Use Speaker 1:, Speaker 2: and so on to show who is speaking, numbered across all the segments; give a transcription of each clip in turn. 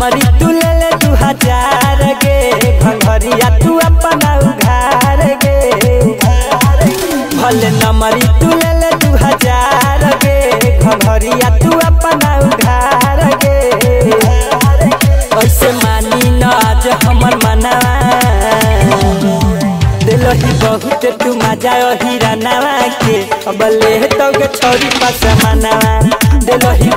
Speaker 1: हमरी तू ले ले दू हज़ार गे। भंगरिया तू अपना उघार गे। भले नमरी तू ले ले दू हज़ार गे। भंगरिया तू अपना उघार गे। ऐसे मानी न आज हमर मनावा दिलही बहुत, तू मज़ा हीरा नवा के। अब ले तो छोरी पास मनावा दिलही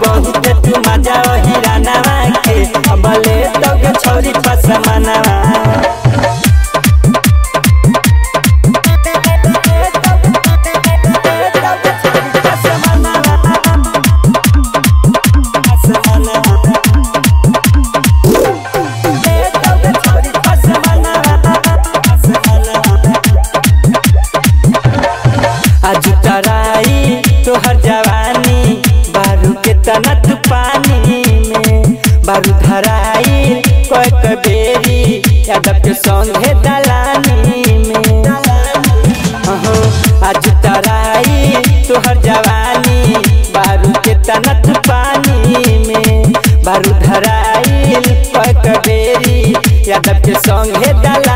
Speaker 1: तराई तोहर जवानी बारू के तनत पानी में। बारू धराई कोई बेरी दलानी में। आज तराई जवानी, बारू के तनत पानी में। बारू धराई कोई बेरी के संगे दलानी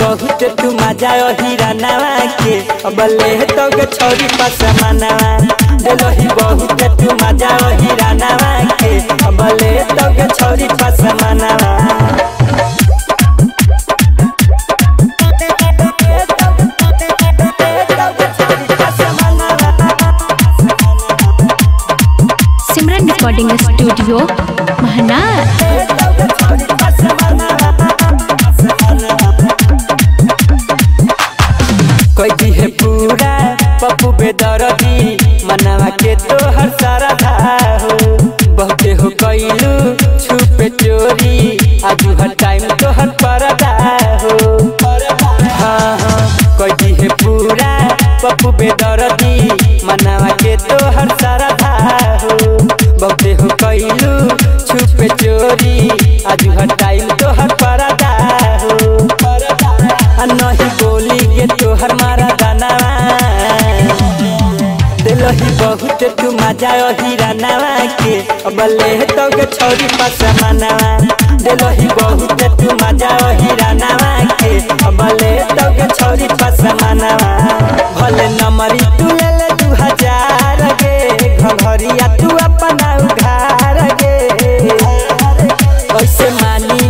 Speaker 1: बहुत तू मज़ा हीरा नवा के अब ले तो के छोरी पास मनवा। दिलही बहुत तू मज़ा हीरा नवा के अब ले तो के छोरी पास मनवा।
Speaker 2: Simran recording studio Mahnar.
Speaker 1: है पप्पू बेदरदी मनवा के तो हर सारा हो। बहुते हो कैलू, छुपे चोरी। आजू हर टाइम तो हर परदा हो। हाँ हाँ कोई है पूरा, पप्पू बेदरदी तू मज़ा हीरा नवा के अब ले तो के छोरी पास मनवा। दिलही बहुत तू मज़ा हीरा नवा के अब ले तो के छोरी पास मनवा। भले नमरी तू ले ले दू हज़ार गे घघरिया तू अपना उघार गे ऐसे मानी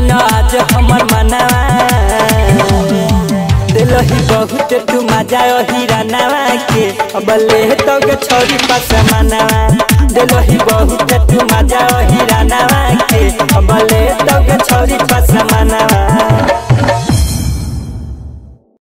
Speaker 1: मज़ा हीरा नवा के बल्ले तो के छोरी पास मनवा दिलही बहुत तू मज़ा हीरा नवा